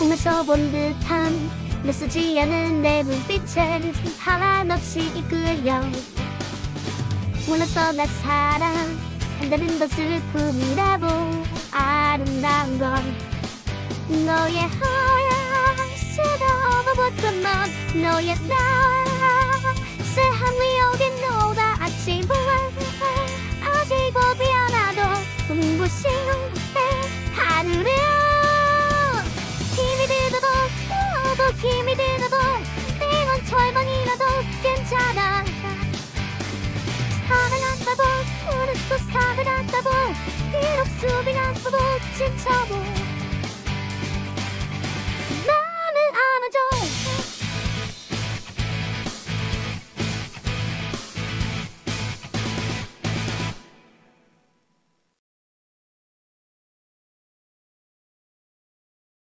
꿈에서 본 듯한 낯서지 않은 내 눈빛엔 하나없이 이끌려 몰랐어 나 사랑한다는 건 슬픔이라고 아름다운 건 너의 허락스러 어버버터만 너의 나 힘이 들어도 이건 절반이라도 괜찮아 사랑한다고 우리 또 사랑한다고 비록 수비 났어도 진짜고